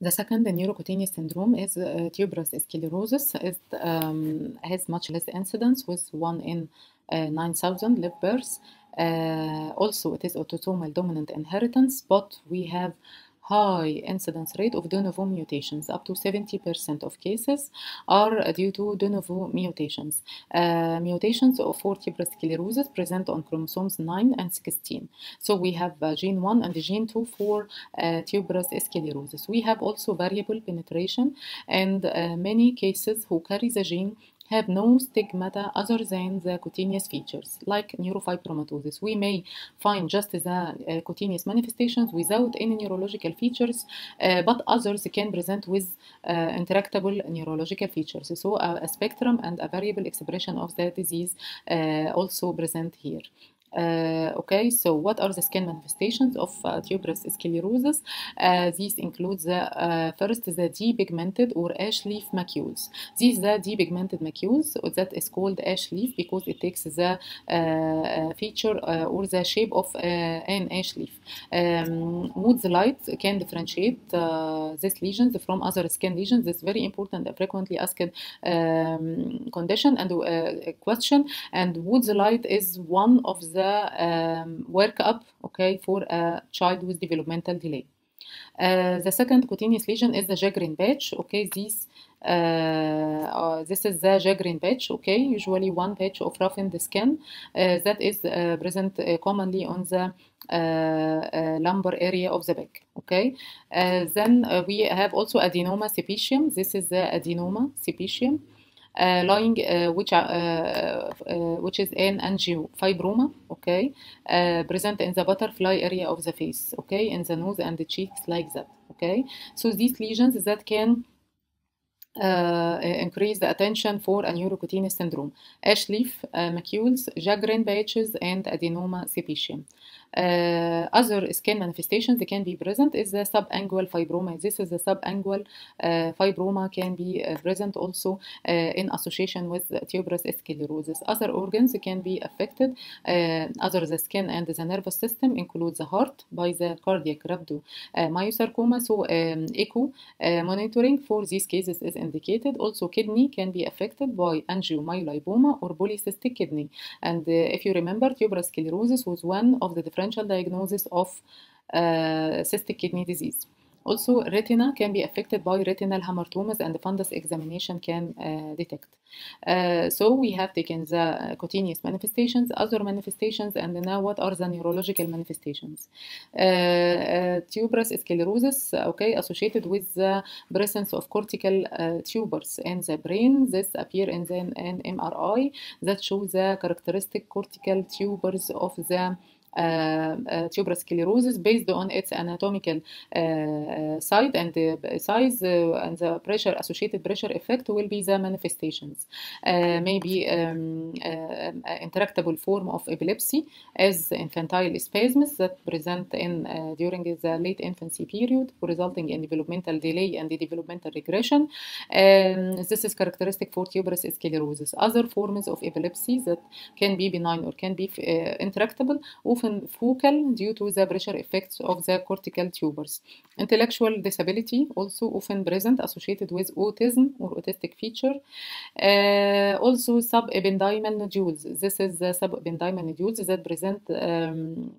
The second neurocutaneous syndrome is uh, tuberous sclerosis. It um, has much less incidence with 1 in uh, 9,000 live births. Uh, also, it is autosomal dominant inheritance, but we have high incidence rate of de novo mutations. Up to 70% of cases are due to de novo mutations. Uh, mutations of for tuberous sclerosis present on chromosomes 9 and 16. So we have uh, gene 1 and gene 2 for uh, tuberous sclerosis. We have also variable penetration and uh, many cases who carry the gene have no stigmata other than the cutaneous features, like neurofibromatosis. We may find just the uh, cutaneous manifestations without any neurological features, uh, but others can present with uh, intractable neurological features. So a, a, spectrum and a variable expression of the disease also present here. Uh, okay, so what are the skin manifestations of uh, tuberous sclerosis? Uh, these include the first the depigmented or ash leaf macules. These the depigmented macules that is called ash leaf because it takes the feature or the shape of an ash leaf. Um, Woods light can differentiate these lesions from other skin lesions. This is very important, frequently asked um, condition and question. And Woods light is one of the the um, workup okay for a child with developmental delay. Uh, the second cutaneous lesion is the shagreen patch. Okay, this uh, uh, this is the shagreen patch. Okay, usually one patch of roughened skin uh, that is uh, present uh, commonly on the lumbar area of the back. Okay, then we have also adenoma sebaceum. This is the adenoma sebaceum. Uh, lying uh, which uh, which is an angiofibroma okay present in the butterfly area of the face okay in the nose and the cheeks like that okay so these lesions that can uh, increase the attention for a neurocutaneous syndrome. Ash leaf uh, macules, shagreen patches, and adenoma sebaceum. Uh, other skin manifestations that can be present is the subungual fibroma. This is the subungual uh, fibroma can be uh, present also in association with tuberous sclerosis. Other organs can be affected, other the skin and the nervous system include the heart by the cardiac rhabdomyosarcoma. So um, echo monitoring for these cases is indicated. Also kidney can be affected by angiomyolipoma or polycystic kidney. And if you remember, tuberous sclerosis was one of the differential diagnosis of uh, cystic kidney disease. Also, retina can be affected by retinal hamartomas and the fundus examination can uh, detect. Uh, so we have taken the cutaneous manifestations, other manifestations, and now what are the neurological manifestations? Uh, uh tuberous sclerosis, okay, associated with the presence of cortical uh, tubers in the brain. This appear in in MRI that shows the characteristic cortical tubers of the Uh, uh, tuberous sclerosis based on its anatomical uh, site and the size and the pressure associated pressure effect will be the manifestations. maybe um, um intractable form of epilepsy as infantile spasms that present in during the late infancy period resulting in developmental delay and the developmental regression. Um, this is characteristic for tuberous sclerosis. Other forms of epilepsy that can be benign or can be uh, intractable often focal due to the pressure effects of the cortical tubers. Intellectual disability also often present associated with autism or autistic feature. Uh, also subependymal nodules. This is the subependymal nodules that present um,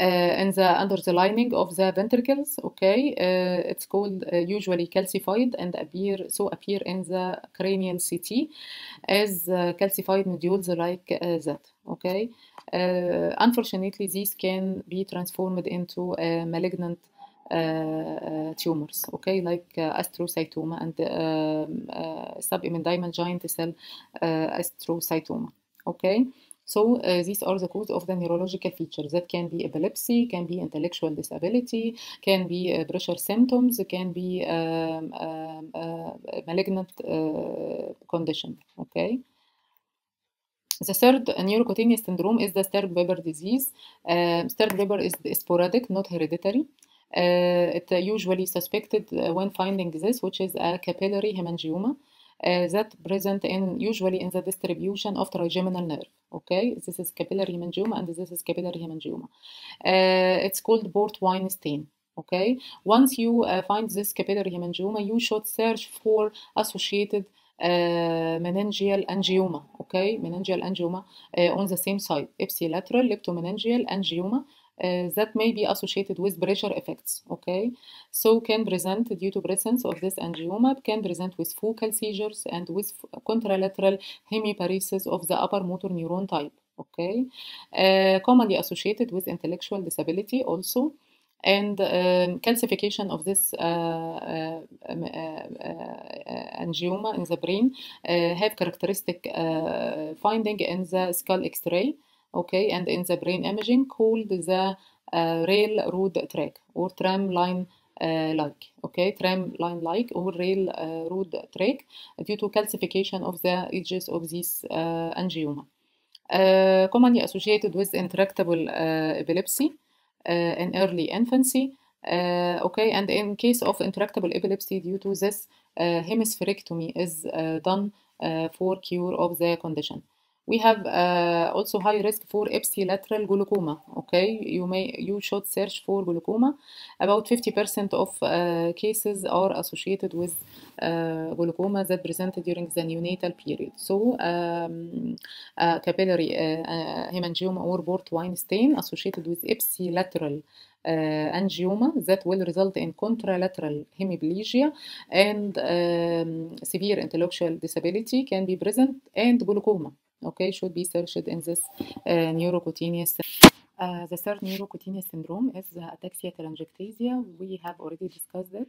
uh, in the under the lining of the ventricles okay uh, it's called uh, usually calcified and appear so appear in the cranial CT as calcified nodules like that okay unfortunately these can be transformed into malignant uh, tumors, okay, like uh, astrocytoma and um, uh, subependymal giant cell astrocytoma, okay. So uh, these are the cause of the neurological features that can be epilepsy, can be intellectual disability, can be uh, pressure symptoms, can be um, um, uh, malignant condition. Okay. The third neurocutaneous syndrome is the Sturge-Weber disease. Uh, Sturge-Weber is sporadic, not hereditary. Uh, it usually suspected when finding this, which is a capillary hemangioma. Uh, that present in usually in the distribution of trigeminal nerve. Okay, this is capillary hemangioma and this is capillary hemangioma. Uh, it's called port wine stain. Okay, once you uh, find this capillary hemangioma, you should search for associated meningeal angioma. Okay, meningeal angioma on the same side, ipsilateral leptomeningeal angioma. Uh, that may be associated with pressure effects. Okay, so can present due to presence of this angioma can present with focal seizures and with contralateral hemiparesis of the upper motor neuron type. Okay, uh, commonly associated with intellectual disability also and um, calcification of this uh, uh, um, uh, angioma in the brain have characteristic finding in the skull X-ray, okay, and in the brain imaging called the railroad track or tram line uh, like okay tram line like or rail uh, road track due to calcification of the edges of this uh, angioma. Commonly associated with intractable epilepsy Uh, in early infancy. Uh, okay and in case of intractable epilepsy due to this uh, hemispherectomy is done for cure of the condition we have uh, also high risk for ipsilateral glaucoma okay? You may you should search for glaucoma. About 50% of uh, cases are associated with uh, glaucoma that presented during the neonatal period. So um, capillary hemangioma or port-wine stain associated with ipsilateral uh, angioma that will result in contralateral hemiplegia and um, severe intellectual disability can be present and glaucoma okay should be searched in this uh, neurocutaneous uh, the third neurocutaneous syndrome is ataxia telangiectasia. We have already discussed it.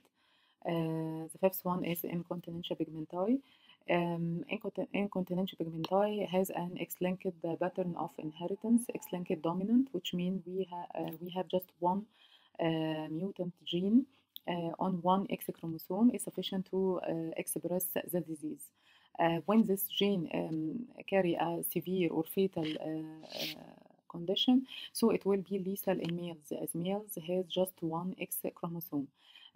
Uh, the fifth one is incontinentia pigmenti um, incontinentia pigmenti has an X-linked pattern of inheritance, X-linked dominant, which means we, ha uh, we have just one uh, mutant gene uh, on one X chromosome is sufficient to express the disease. When this gene um, carry a severe or fatal condition, so it will be lethal in males, as males has just one X chromosome.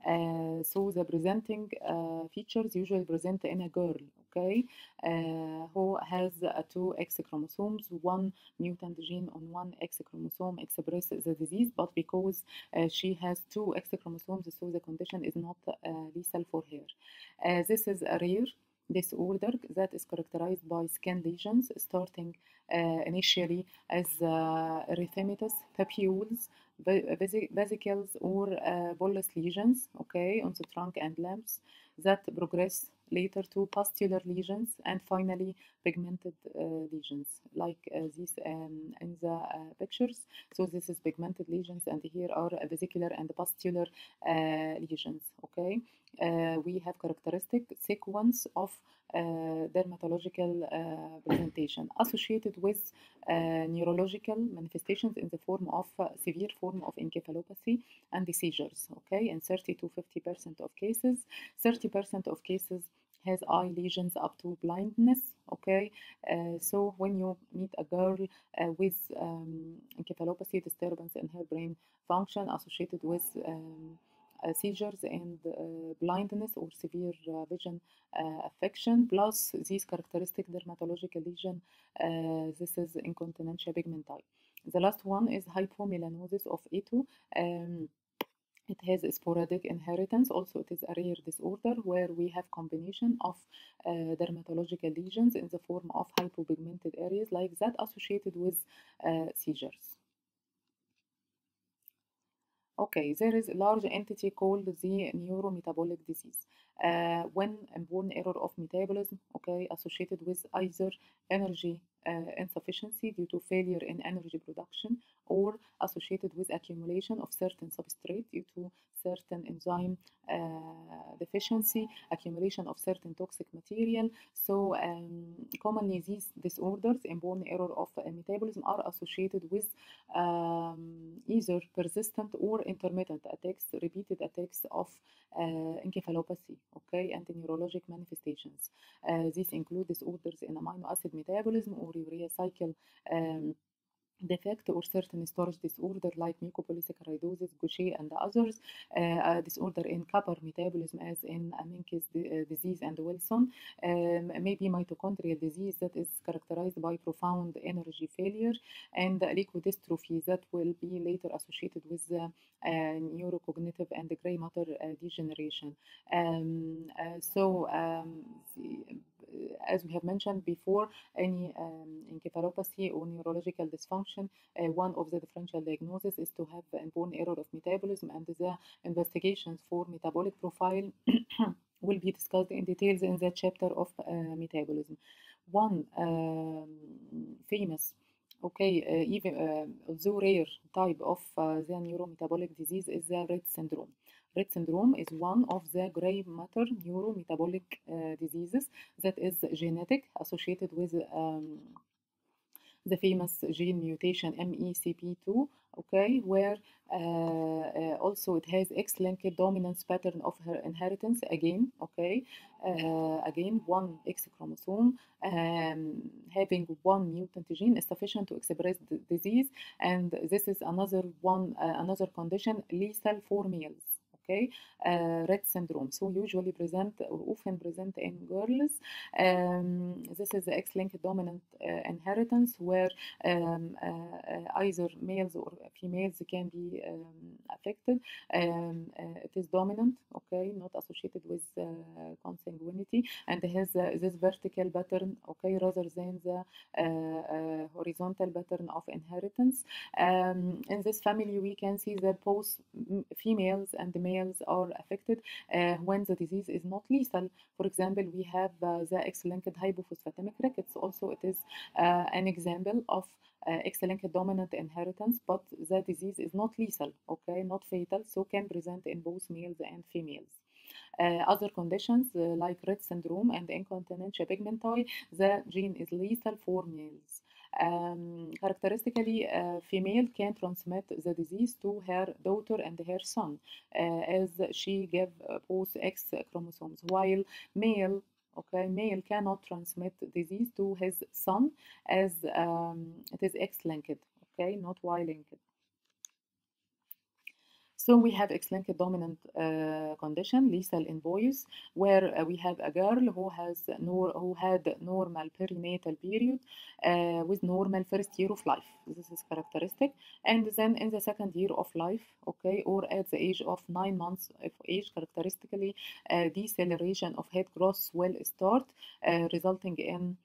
Uh, so the presenting uh, features usually present in a girl, okay, uh, who has two X chromosomes, one mutant gene on one X chromosome expresses the disease, but because she has two X chromosomes, so the condition is not lethal for her. this is a rare disorder that is characterized by skin lesions starting uh, initially as uh, erythematous papules, vesicles, or uh, bullous lesions, okay, on the trunk and limbs that progress later to pustular lesions and finally pigmented uh, lesions like uh, these um, in the uh, pictures. So this is pigmented lesions and here are vesicular and pustular lesions, okay. We have characteristic sequence of dermatological presentation. Associated with neurological manifestations in the form of severe form of encephalopathy and the seizures okay? In 30 to 50 percent of cases. 30 percent of cases has eye lesions up to blindness okay? Uh, so when you meet a girl uh, with um, encephalopathy disturbance in her brain function associated with um, seizures and blindness or severe vision affection plus these characteristic dermatological lesion this is incontinentia pigmenti the last one is hypomelanosis of Ito um, it has a sporadic inheritance. Also, it is a rare disorder where we have combination of uh, dermatological lesions in the form of hypopigmented areas like that associated with uh, seizures. Okay, there is a large entity called the neurometabolic disease. Uh, when inborn error of metabolism, okay, associated with either energy uh, insufficiency due to failure in energy production or associated with accumulation of certain substrate due to certain enzyme uh, deficiency, accumulation of certain toxic material. So um, commonly these disorders, inborn error of uh, metabolism, are associated with um, either persistent or intermittent attacks, repeated attacks of uh, encephalopathy, okay, and neurologic manifestations. Uh, these include disorders in amino acid metabolism or urea cycle um, defect or certain storage disorder like mucopolysaccharidosis, Gaucher, and others, uh, disorder in copper metabolism as in Menkes disease and Wilson, um, maybe mitochondrial disease that is characterized by profound energy failure, and leukodystrophy that will be later associated with uh, neurocognitive and the gray matter uh, degeneration. Um, uh, so, um, as we have mentioned before, any um, encephalopathy or neurological dysfunction, uh, one of the differential diagnoses is to have inborn error of metabolism, and the investigations for metabolic profile will be discussed in details in the chapter of uh, metabolism. One um, famous okay, uh, even uh, although rare type of uh, the neurometabolic disease is the Rett syndrome. Rett syndrome is one of the gray matter neurometabolic uh, diseases that is genetic, associated with um, the famous gene mutation MECP2, okay, where uh, uh, also it has X-linked dominance pattern of her inheritance again, okay, uh, again one X chromosome um, having one mutant gene is sufficient to express the disease, and this is another one, another condition lethal for males okay? Uh, Rett syndrome. So usually present or often present in girls. Um, this is the X-linked dominant uh, inheritance where um, uh, either males or females can be um, affected. Um, it is dominant okay? Not associated with consanguinity. And has this vertical pattern okay? Rather than the horizontal pattern of inheritance. Um, in this family we can see that both females and the males males are affected uh, when the disease is not lethal. For example, we have uh, the X-linked hypophosphatemic rickets. Also, it is uh, an example of uh, X-linked dominant inheritance, but the disease is not lethal, okay, not fatal, so can present in both males and females. Uh, other conditions uh, like Rett syndrome and incontinentia pigmenti, the gene is lethal for males. Um, characteristically, a female can transmit the disease to her daughter and her son. uh, as she gave both X chromosomes, while male okay male cannot transmit disease to his son as um, it is x-linked okay not y-linked so we have X-linked dominant uh, condition, lethal in boys, where uh, we have a girl who has nor who had normal perinatal period uh, with normal first year of life. This is characteristic, and then in the second year of life, okay, or at the age of nine months of age, characteristically, deceleration of head growth will start, resulting in uh,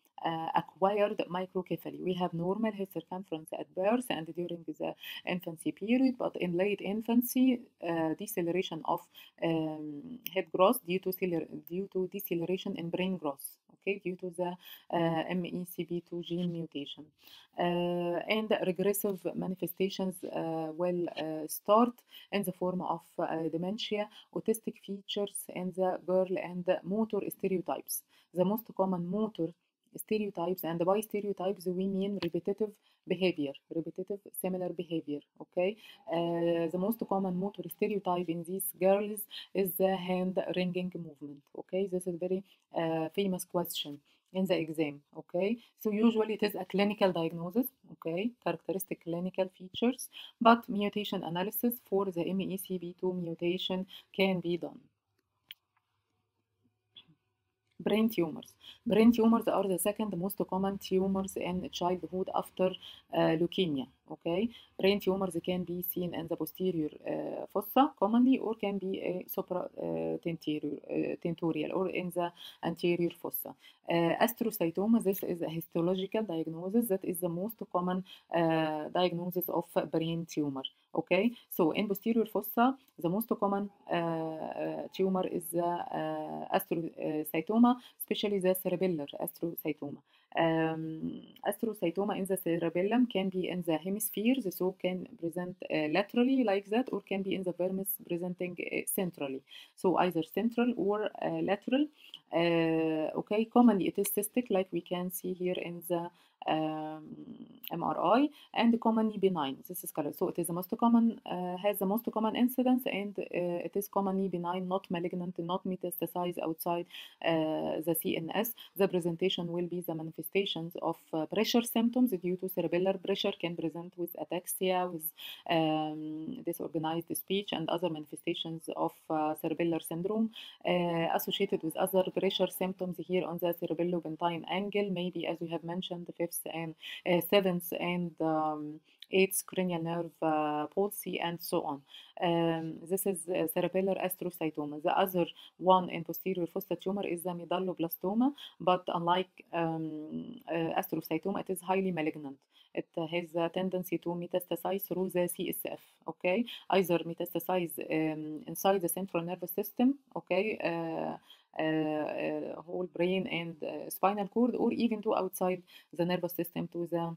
acquired microcephaly. We have normal head circumference at birth and during the infancy period, but in late infancy, uh, deceleration of um, head growth due to, due to deceleration in brain growth, okay, due to the uh, MECP2 gene mutation. Uh, and regressive manifestations uh, will uh, start in the form of dementia, autistic features and the girl, and motor stereotypes. The most common motor stereotypes and by stereotypes we mean repetitive behavior repetitive similar behavior okay? Uh, the most common motor stereotype in these girls is the hand wringing movement okay? This is very uh, famous question in the exam okay? So usually it is a clinical diagnosis okay? Characteristic clinical features but mutation analysis for the MECP2 mutation can be done brain tumors. Brain tumors are the second most common tumors in childhood after uh, leukemia. Okay, brain tumors can be seen in the posterior uh, fossa commonly, or can be a supratentorial uh, uh, uh or in the anterior fossa. Uh, astrocytoma. This is a histological diagnosis that is the most common diagnosis of brain tumor. Okay, so in posterior fossa, the most common tumor is the astrocytoma, especially the cerebellar astrocytoma. Astrocytoma in the cerebellum can be in the hemispheres, so can present laterally like that, or can be in the vermis presenting centrally. So either central or lateral. okay, commonly it is cystic, like we can see here in the um, MRI and commonly benign. This is correct. So it is the most common, uh, has the most common incidence and uh, it is commonly benign, not malignant, not metastasized outside uh, the CNS. The presentation will be the manifestations of uh, pressure symptoms due to cerebellar pressure can present with ataxia, with um, disorganized speech and other manifestations of uh, cerebellar syndrome uh, associated with other pressure symptoms here on the cerebellopontine angle, maybe as we have mentioned, the fifth and uh, and um, cranial nerve uh, palsy and so on. Um, this is uh, cerebellar astrocytoma. The other one in posterior fossa tumor is the medulloblastoma, but unlike um, uh, astrocytoma, it is highly malignant. It has a tendency to metastasize through the CSF, okay? Either metastasize um, inside the central nervous system, okay? Uh, uh, uh, whole brain and spinal cord, or even to outside the nervous system to the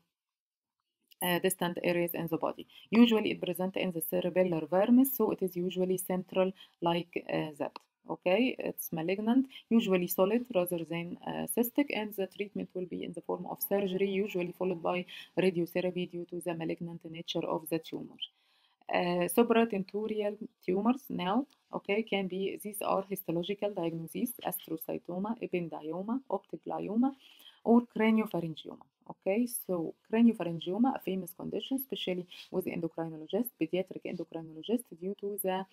uh, distant areas in the body. Usually it presents in the cerebellar vermis, so it is usually central like uh, that. Okay, it's malignant, usually solid rather than uh, cystic, and the treatment will be in the form of surgery, usually followed by radiotherapy due to the malignant nature of the tumor. Uh, supratentorial tumors now, okay, can be, these are histological diagnoses, astrocytoma, ependymoma, optic glioma, or craniopharyngioma. Okay, so craniopharyngioma, a famous condition, especially with endocrinologists, pediatric endocrinologists, due to the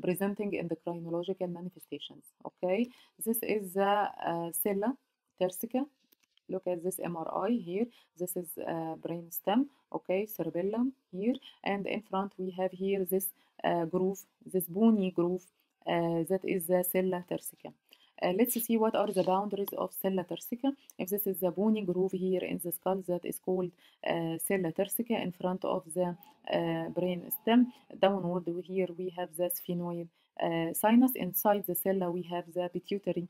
presenting endocrinological manifestations. Okay, this is the uh, sella turcica. Look at this MRI here. This is uh, brain stem. Okay, cerebellum here, and in front we have here this uh, groove, this bony groove. Uh, that is the sella turcica. Uh, let's see what are the boundaries of sella turcica. If this is the bony groove here in the skull that is called uh, sella turcica in front of the uh, brain stem, downward here we have the sphenoid uh, sinus. Inside the sella we have the pituitary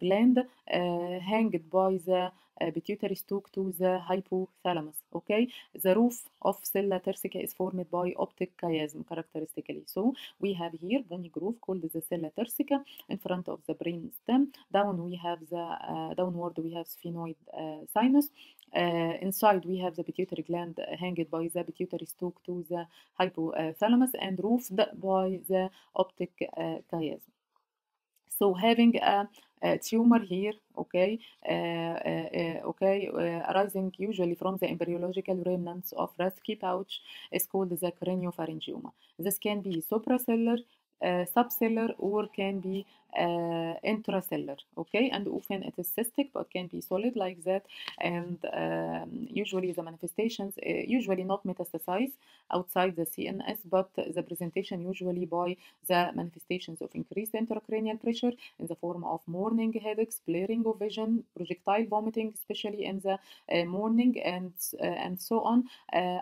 gland hanged by the pituitary stalk to the hypothalamus. Okay, the roof of sella turcica is formed by optic chiasm characteristically. So we have here bony groove called the sella turcica in front of the brain stem. Down we have the uh, downward we have sphenoid uh, sinus. Uh, inside we have the pituitary gland hanged by the pituitary stalk to the hypothalamus and roofed by the optic chiasm. So having a tumor here, okay, uh, uh, okay, uh, arising usually from the embryological remnants of Rathke pouch is called the craniopharyngioma. This can be suprasellar, uh, subsellar or can be uh, intrasellar okay? And often it is cystic but can be solid like that. And um, usually the manifestations uh, usually not metastasize outside the CNS but the presentation usually by the manifestations of increased intracranial pressure in the form of morning headaches blurring of vision projectile vomiting especially in the uh, morning and and so on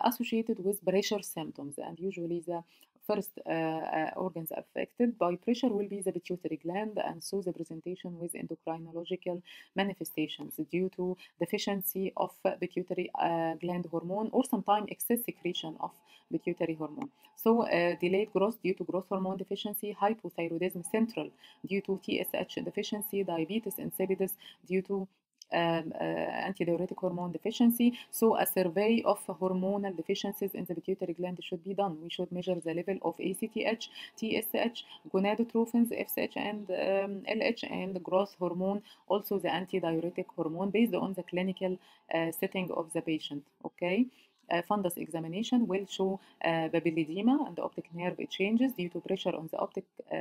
associated with pressure symptoms. And usually the first uh, uh, organs affected by pressure will be the pituitary gland and so the presentation with endocrinological manifestations due to deficiency of pituitary uh, gland hormone or sometimes excess secretion of pituitary hormone. So delayed growth due to growth hormone deficiency, hypothyroidism central due to TSH deficiency, diabetes insipidus due to um, uh, antidiuretic hormone deficiency. So a survey of hormonal deficiencies in the pituitary gland should be done. We should measure the level of ACTH, TSH, gonadotrophins, FSH and um, LH, and growth hormone, also the antidiuretic hormone based on the clinical uh, setting of the patient. Okay. Uh, fundus examination will show uh, papilledema and optic nerve changes due to pressure on the optic uh,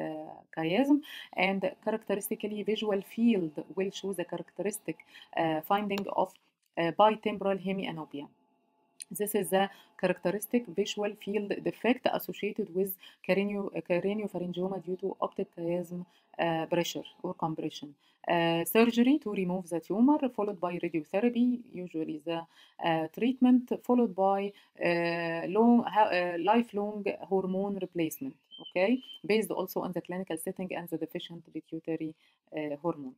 chiasm and characteristically visual field will show the characteristic finding of bitemporal hemianopia. This is a characteristic visual field defect associated with cranio, craniopharyngioma due to optic chiasm uh, pressure or compression. Uh, surgery to remove the tumor, followed by radiotherapy, usually the uh, treatment, followed by long, lifelong hormone replacement, okay, based also on the clinical setting and the deficient pituitary hormones.